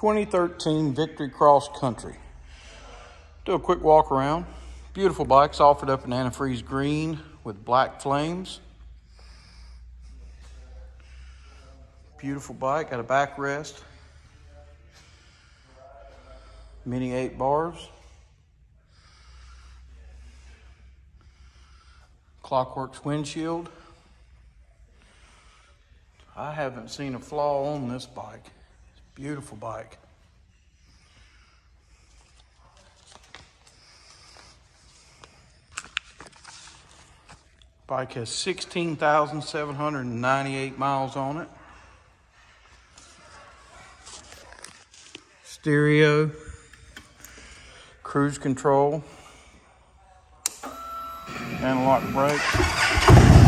2013 Victory Cross Country. Do a quick walk around. Beautiful bikes offered up in antifreeze green with black flames. Beautiful bike, got a backrest. Mini eight bars. Klock Werks windshield. I haven't seen a flaw on this bike. Beautiful bike. Bike has 16,798 miles on it. Stereo, cruise control, analog brakes.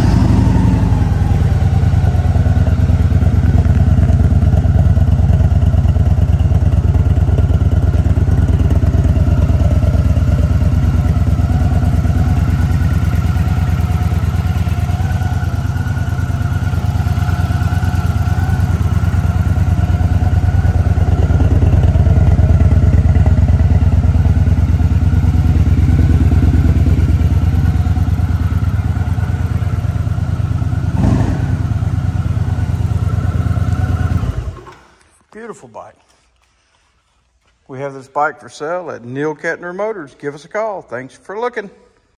Beautiful bike. We have this bike for sale at Neal Ketner Motors. Give us a call. Thanks for looking.